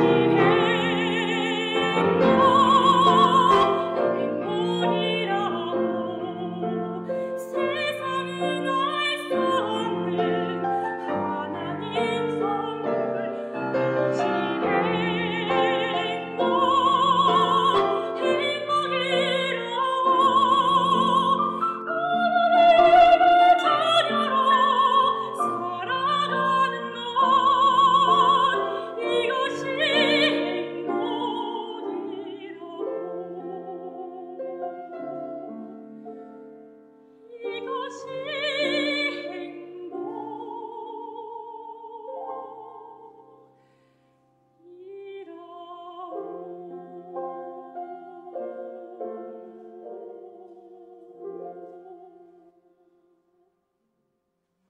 Lord.